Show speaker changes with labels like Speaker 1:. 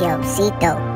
Speaker 1: Yo, Cito.